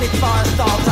Yeah. I'm the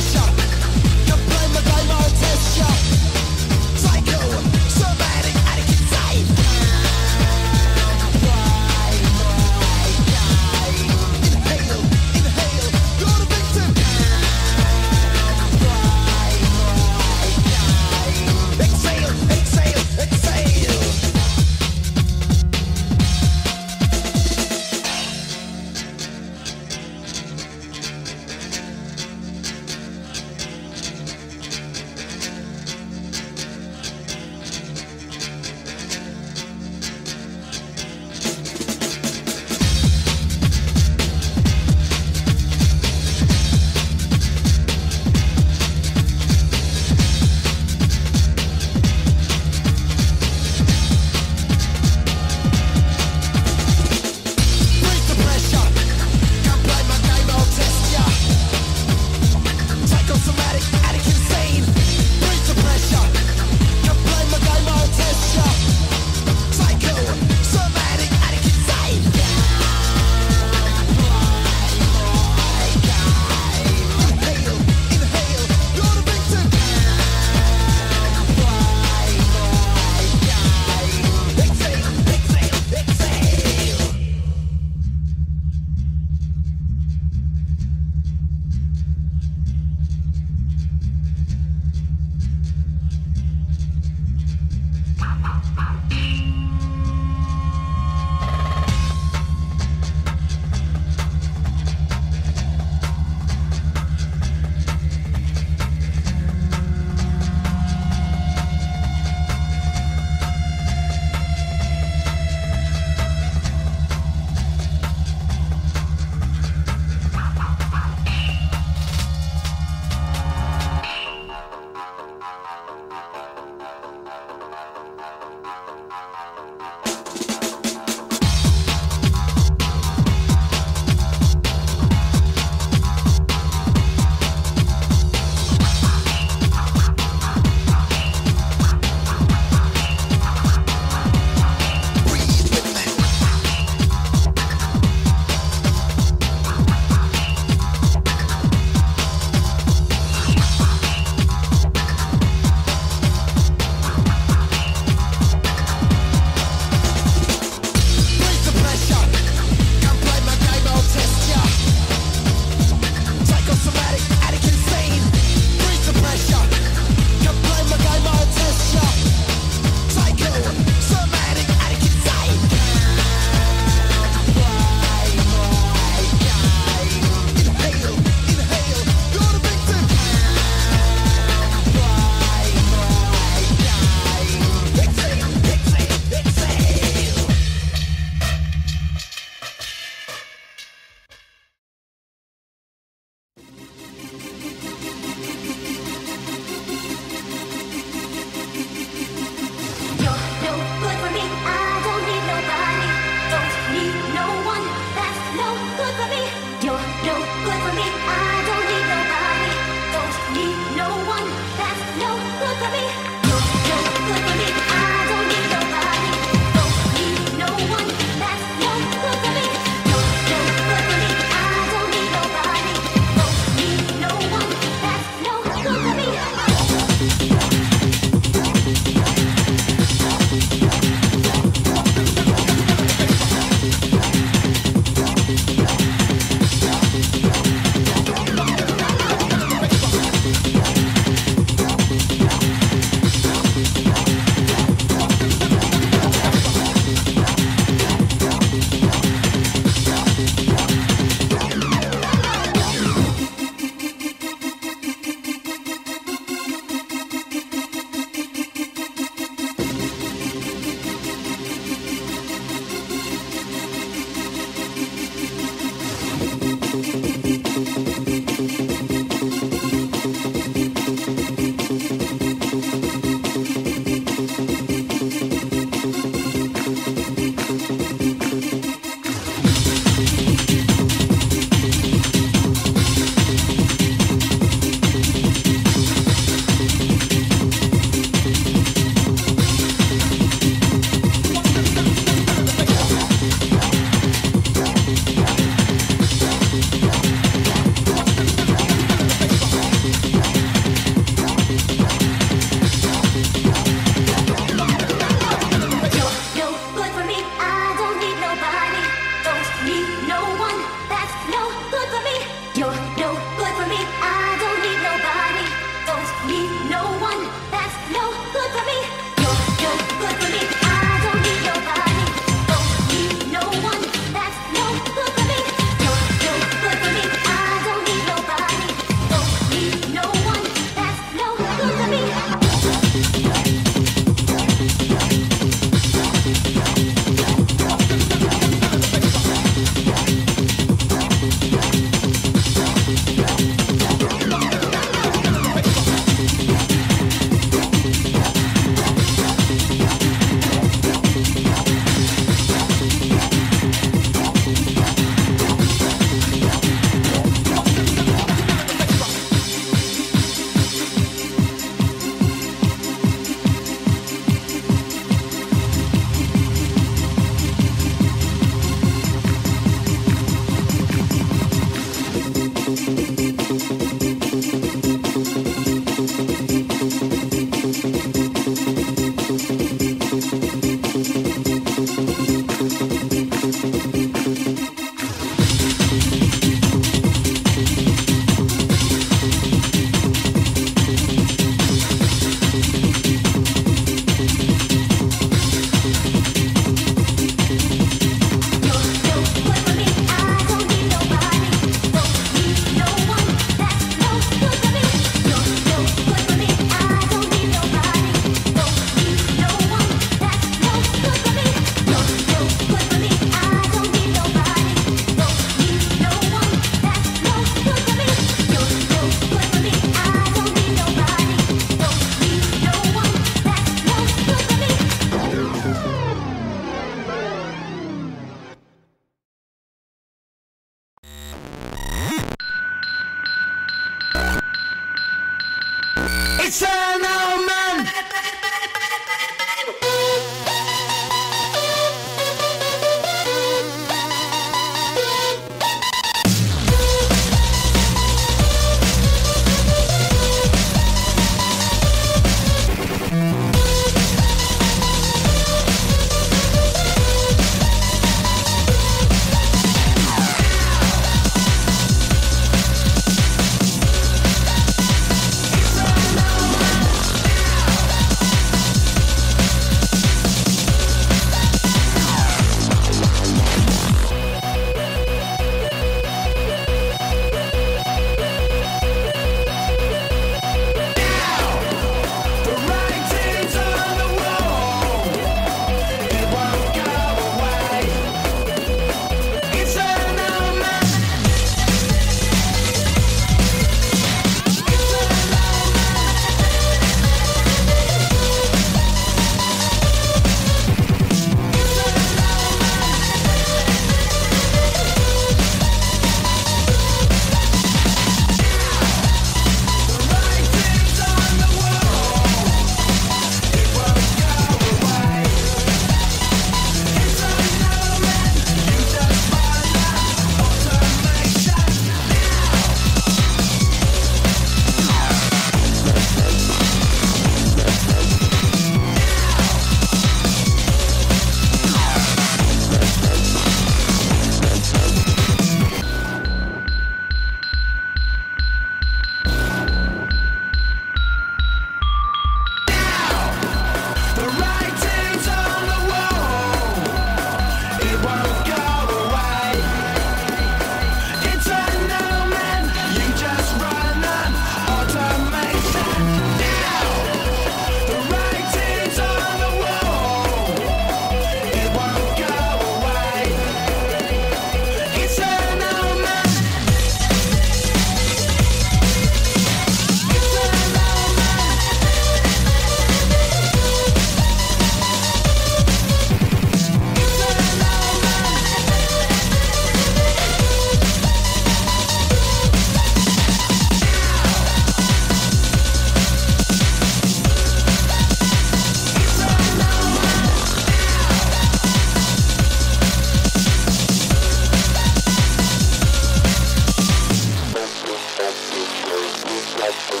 fire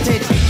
starter,